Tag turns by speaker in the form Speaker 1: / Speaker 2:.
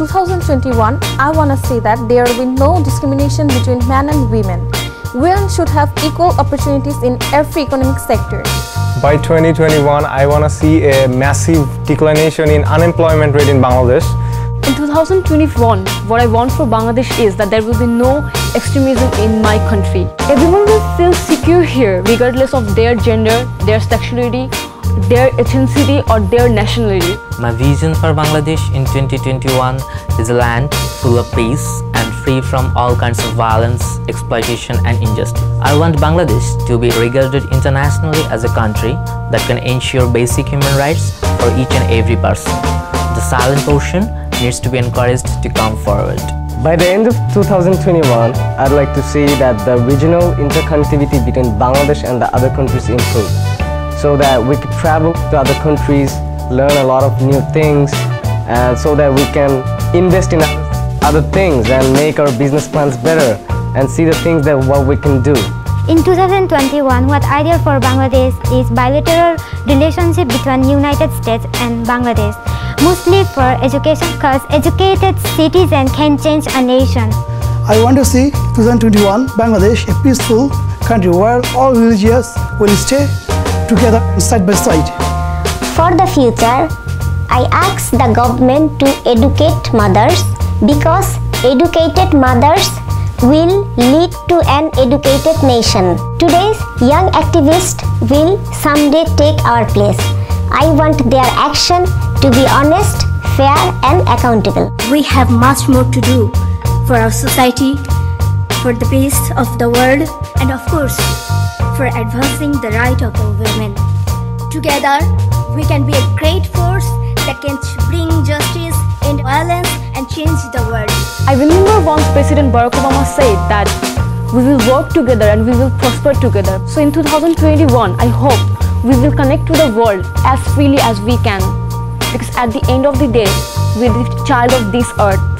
Speaker 1: 2021, I want to say that there will be no discrimination between men and women. Women should have equal opportunities in every economic sector.
Speaker 2: By 2021, I want to see a massive declination in unemployment rate in Bangladesh.
Speaker 3: In 2021, what I want for Bangladesh is that there will be no extremism in my country. Everyone will feel secure here regardless of their gender, their sexuality, their ethnicity or their nationality.
Speaker 4: My vision for Bangladesh in 2021 is a land full of peace and free from all kinds of violence, exploitation and injustice. I want Bangladesh to be regarded internationally as a country that can ensure basic human rights for each and every person. The silent portion needs to be encouraged to come forward.
Speaker 2: By the end of 2021, I'd like to see that the regional interconnectivity between Bangladesh and the other countries improve so that we could travel to other countries, learn a lot of new things, and so that we can invest in other things and make our business plans better and see the things that what we can do.
Speaker 5: In 2021, what ideal for Bangladesh is bilateral relationship between United States and Bangladesh, mostly for education because educated citizens can change a nation.
Speaker 6: I want to see 2021 Bangladesh a peaceful country where all religions will stay together side by side.
Speaker 7: For the future, I ask the government to educate mothers because educated mothers will lead to an educated nation. Today's young activists will someday take our place. I want their action to be honest, fair and accountable.
Speaker 8: We have much more to do for our society, for the peace of the world and of course for advancing the right of the women. Together, we can be a great force that can bring justice and violence and change the world.
Speaker 3: I remember once President Barack Obama said that we will work together and we will prosper together. So in 2021, I hope we will connect to the world as freely as we can. Because at the end of the day, we're the child of this earth.